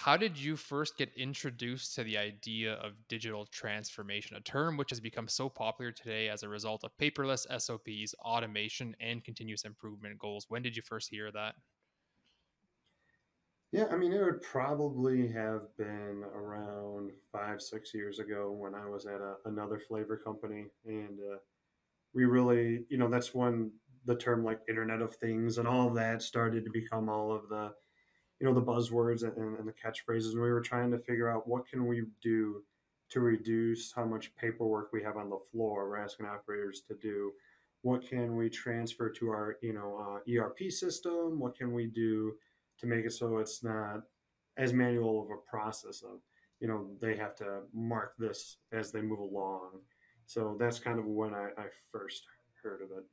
how did you first get introduced to the idea of digital transformation, a term which has become so popular today as a result of paperless SOPs, automation, and continuous improvement goals? When did you first hear that? Yeah, I mean, it would probably have been around five, six years ago when I was at a, another flavor company. And uh, we really, you know, that's when the term like Internet of Things and all of that started to become all of the, you know, the buzzwords and, and the catchphrases. And we were trying to figure out what can we do to reduce how much paperwork we have on the floor. We're asking operators to do. What can we transfer to our, you know, uh, ERP system? What can we do? to make it so it's not as manual of a process of you know they have to mark this as they move along so that's kind of when i, I first heard of it